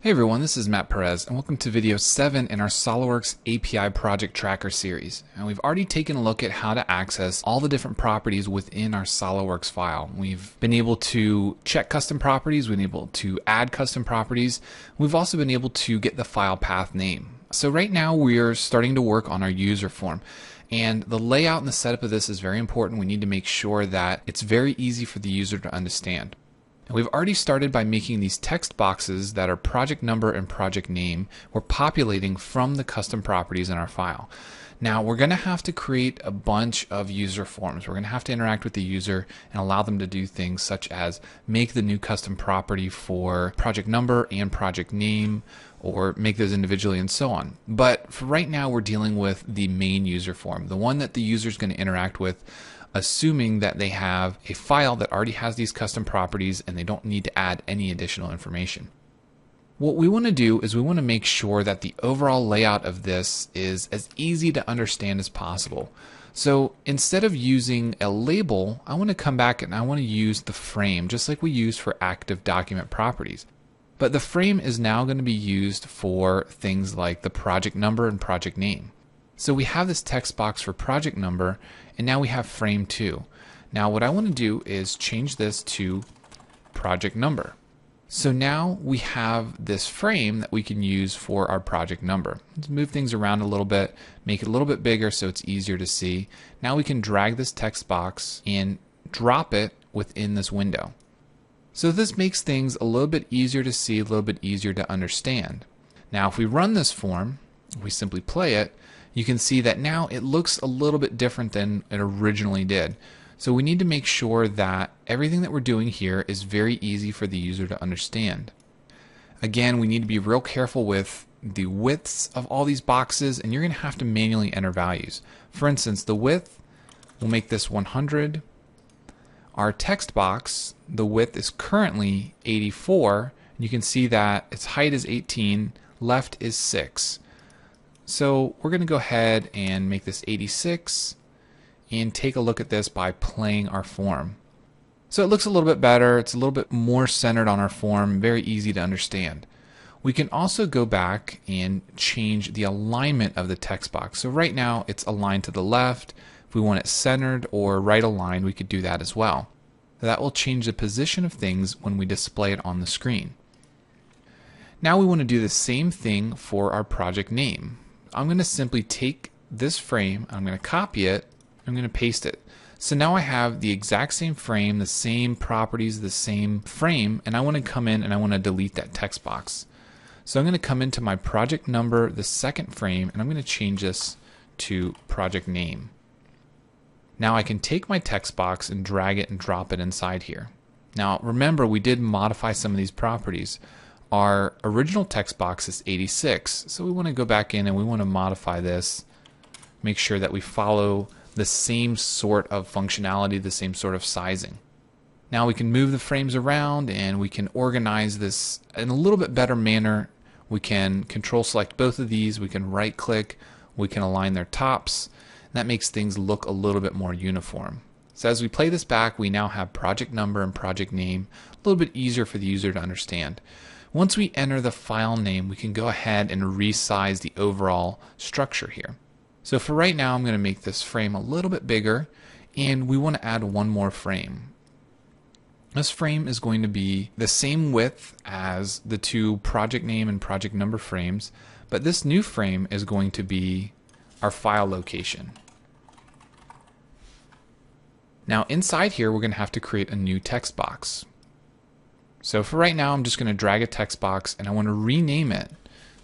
Hey everyone, this is Matt Perez, and welcome to video 7 in our SOLIDWORKS API Project Tracker series. And we've already taken a look at how to access all the different properties within our SOLIDWORKS file. We've been able to check custom properties, we've been able to add custom properties, we've also been able to get the file path name. So right now we're starting to work on our user form. And the layout and the setup of this is very important. We need to make sure that it's very easy for the user to understand. And we've already started by making these text boxes that are project number and project name. We're populating from the custom properties in our file. Now we're going to have to create a bunch of user forms. We're going to have to interact with the user and allow them to do things such as make the new custom property for project number and project name or make those individually and so on. But for right now, we're dealing with the main user form, the one that the user is going to interact with assuming that they have a file that already has these custom properties and they don't need to add any additional information. What we want to do is we want to make sure that the overall layout of this is as easy to understand as possible. So instead of using a label, I want to come back and I want to use the frame, just like we use for active document properties. But the frame is now going to be used for things like the project number and project name. So we have this text box for project number, and now we have frame 2. Now what I want to do is change this to project number. So now we have this frame that we can use for our project number. Let's move things around a little bit, make it a little bit bigger so it's easier to see. Now we can drag this text box and drop it within this window. So this makes things a little bit easier to see, a little bit easier to understand. Now if we run this form, we simply play it, you can see that now it looks a little bit different than it originally did. So we need to make sure that everything that we're doing here is very easy for the user to understand. Again, we need to be real careful with the widths of all these boxes and you're going to have to manually enter values. For instance, the width, we'll make this 100. Our text box, the width is currently 84. You can see that its height is 18, left is 6. So we're going to go ahead and make this 86 and take a look at this by playing our form. So it looks a little bit better. It's a little bit more centered on our form, very easy to understand. We can also go back and change the alignment of the text box. So right now it's aligned to the left. If we want it centered or right aligned, we could do that as well. That will change the position of things when we display it on the screen. Now we want to do the same thing for our project name. I'm going to simply take this frame, I'm going to copy it, I'm going to paste it. So now I have the exact same frame, the same properties, the same frame, and I want to come in and I want to delete that text box. So I'm going to come into my project number, the second frame, and I'm going to change this to project name. Now I can take my text box and drag it and drop it inside here. Now remember we did modify some of these properties our original text box is 86. So we want to go back in and we want to modify this, make sure that we follow the same sort of functionality, the same sort of sizing. Now we can move the frames around and we can organize this in a little bit better manner. We can control select both of these, we can right click, we can align their tops. That makes things look a little bit more uniform. So as we play this back, we now have project number and project name, a little bit easier for the user to understand. Once we enter the file name, we can go ahead and resize the overall structure here. So for right now, I'm going to make this frame a little bit bigger, and we want to add one more frame. This frame is going to be the same width as the two project name and project number frames, but this new frame is going to be our file location. Now inside here, we're going to have to create a new text box. So for right now, I'm just going to drag a text box and I want to rename it.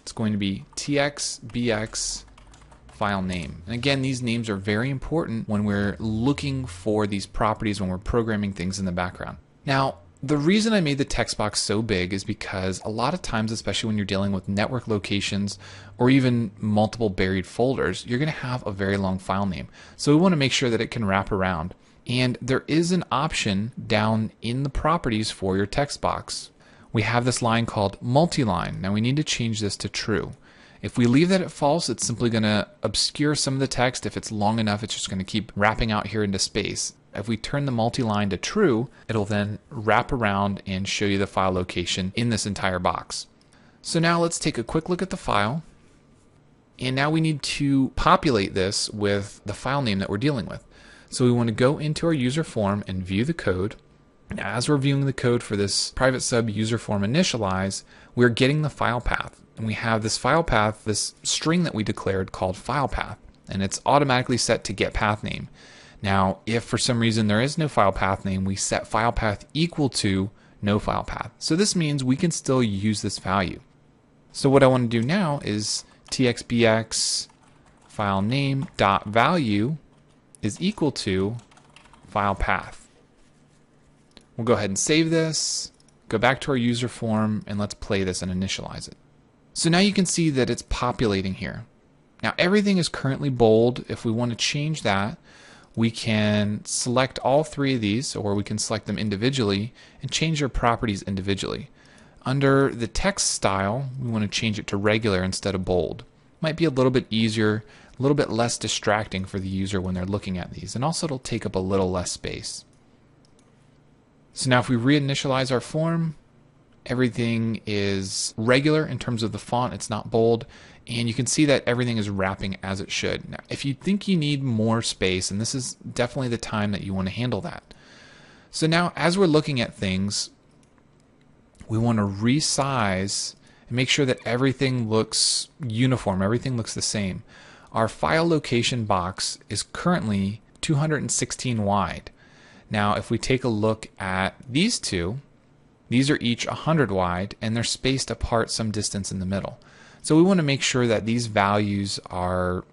It's going to be txbx file name. And again, these names are very important when we're looking for these properties when we're programming things in the background. Now, the reason I made the text box so big is because a lot of times, especially when you're dealing with network locations or even multiple buried folders, you're going to have a very long file name. So we want to make sure that it can wrap around. And there is an option down in the properties for your text box. We have this line called multi-line. Now we need to change this to true. If we leave that at false, it's simply going to obscure some of the text. If it's long enough, it's just going to keep wrapping out here into space. If we turn the multi-line to true, it'll then wrap around and show you the file location in this entire box. So now let's take a quick look at the file. And now we need to populate this with the file name that we're dealing with. So we want to go into our user form and view the code. As we're viewing the code for this private sub user form initialize, we're getting the file path. And we have this file path, this string that we declared called file path, and it's automatically set to get path name. Now, if for some reason there is no file path name, we set file path equal to no file path. So this means we can still use this value. So what I want to do now is txbx file name dot value is equal to file path. We'll go ahead and save this, go back to our user form, and let's play this and initialize it. So now you can see that it's populating here. Now everything is currently bold. If we want to change that, we can select all three of these, or we can select them individually and change their properties individually. Under the text style, we want to change it to regular instead of bold. Might be a little bit easier, a little bit less distracting for the user when they're looking at these, and also it'll take up a little less space. So now if we reinitialize our form, everything is regular in terms of the font, it's not bold, and you can see that everything is wrapping as it should. Now, if you think you need more space, and this is definitely the time that you want to handle that. So now as we're looking at things, we want to resize and make sure that everything looks uniform, everything looks the same. Our file location box is currently 216 wide. Now, if we take a look at these two, these are each 100 wide and they're spaced apart some distance in the middle. So we want to make sure that these values are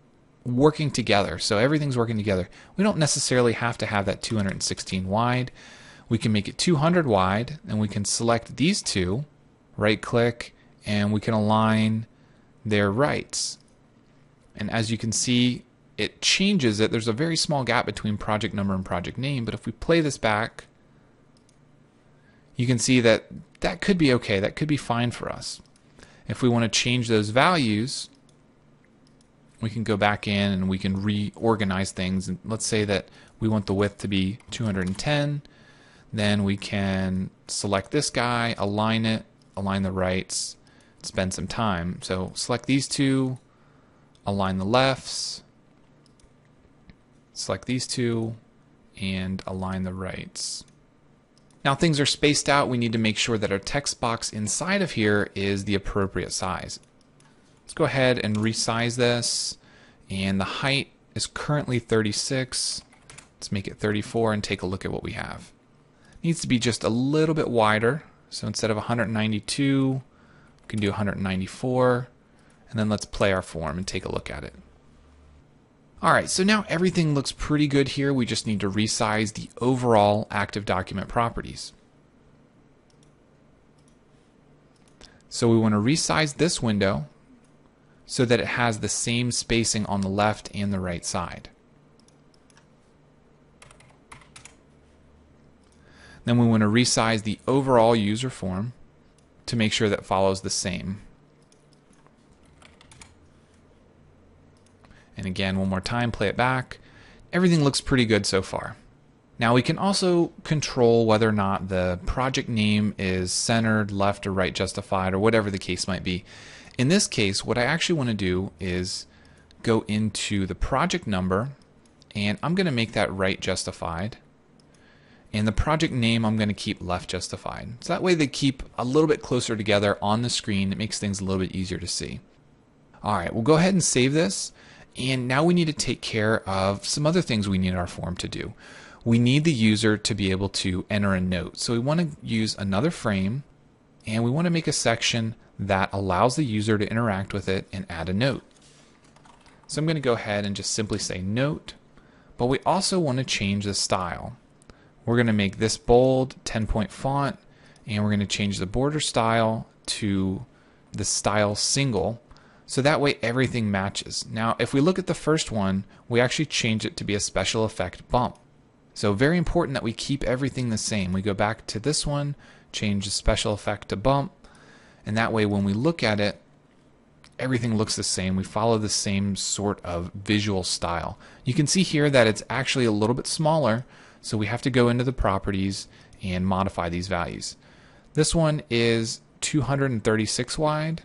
working together. So everything's working together. We don't necessarily have to have that 216 wide. We can make it 200 wide and we can select these two, right click, and we can align their rights. And as you can see, it changes it. There's a very small gap between project number and project name, but if we play this back, you can see that that could be okay. That could be fine for us. If we want to change those values, we can go back in and we can reorganize things. And let's say that we want the width to be 210 then we can select this guy, align it, align the rights, spend some time. So select these two, align the lefts, select these two, and align the rights. Now things are spaced out. We need to make sure that our text box inside of here is the appropriate size. Let's go ahead and resize this. And the height is currently 36. Let's make it 34 and take a look at what we have needs to be just a little bit wider. So instead of 192, we can do 194. And then let's play our form and take a look at it. All right, so now everything looks pretty good here. We just need to resize the overall active document properties. So we want to resize this window so that it has the same spacing on the left and the right side. Then we want to resize the overall user form to make sure that follows the same. And again, one more time, play it back. Everything looks pretty good so far. Now we can also control whether or not the project name is centered, left or right justified, or whatever the case might be. In this case, what I actually want to do is go into the project number, and I'm going to make that right justified. And the project name I'm going to keep left justified. So that way they keep a little bit closer together on the screen. It makes things a little bit easier to see. All right, we'll go ahead and save this. And now we need to take care of some other things we need our form to do. We need the user to be able to enter a note. So we want to use another frame and we want to make a section that allows the user to interact with it and add a note. So I'm going to go ahead and just simply say note, but we also want to change the style. We're going to make this bold, 10 point font, and we're going to change the border style to the style single. So that way everything matches. Now, if we look at the first one, we actually change it to be a special effect bump. So very important that we keep everything the same. We go back to this one, change the special effect to bump, and that way when we look at it, everything looks the same. We follow the same sort of visual style. You can see here that it's actually a little bit smaller, so we have to go into the properties and modify these values. This one is 236 wide.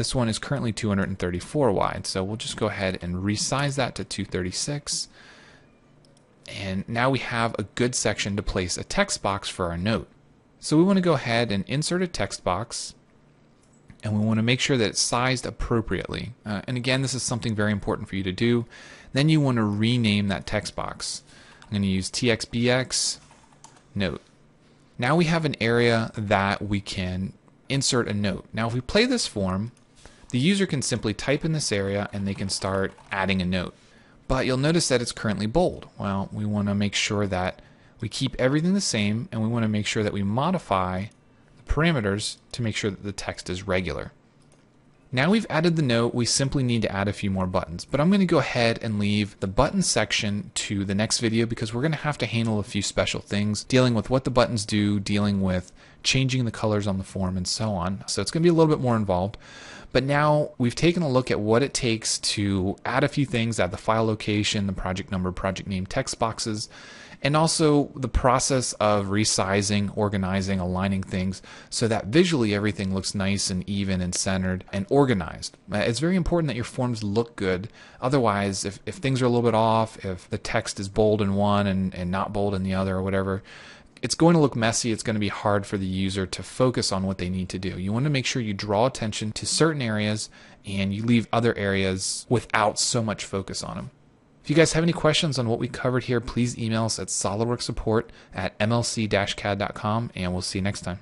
This one is currently 234 wide, so we'll just go ahead and resize that to 236. And now we have a good section to place a text box for our note. So we want to go ahead and insert a text box and we want to make sure that it's sized appropriately. Uh, and again, this is something very important for you to do. Then you want to rename that text box. I'm going to use TXBX note. Now we have an area that we can insert a note. Now if we play this form, the user can simply type in this area and they can start adding a note. But you'll notice that it's currently bold. Well, we want to make sure that we keep everything the same and we want to make sure that we modify the parameters to make sure that the text is regular. Now we've added the note, we simply need to add a few more buttons. But I'm going to go ahead and leave the button section to the next video because we're going to have to handle a few special things, dealing with what the buttons do, dealing with changing the colors on the form, and so on. So it's going to be a little bit more involved. But now we've taken a look at what it takes to add a few things, add the file location, the project number, project name text boxes, and also the process of resizing, organizing, aligning things so that visually everything looks nice and even and centered and organized. Uh, it's very important that your forms look good. Otherwise, if, if things are a little bit off, if the text is bold in one and, and not bold in the other or whatever, it's going to look messy. It's going to be hard for the user to focus on what they need to do. You want to make sure you draw attention to certain areas and you leave other areas without so much focus on them. If you guys have any questions on what we covered here, please email us at solidworksupport at mlc-cad.com and we'll see you next time.